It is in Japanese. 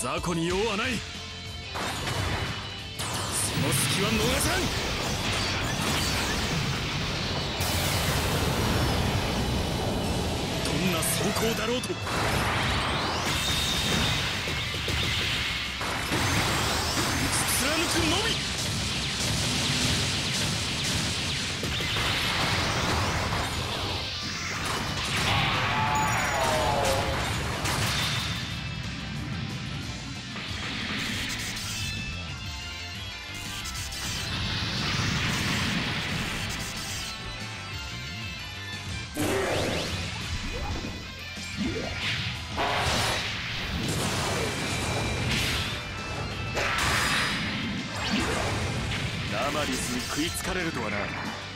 雑魚に用はない。その隙は逃さん。どんな走行だろうと。貫くのみ。ナマリスに食いつかれるとはな。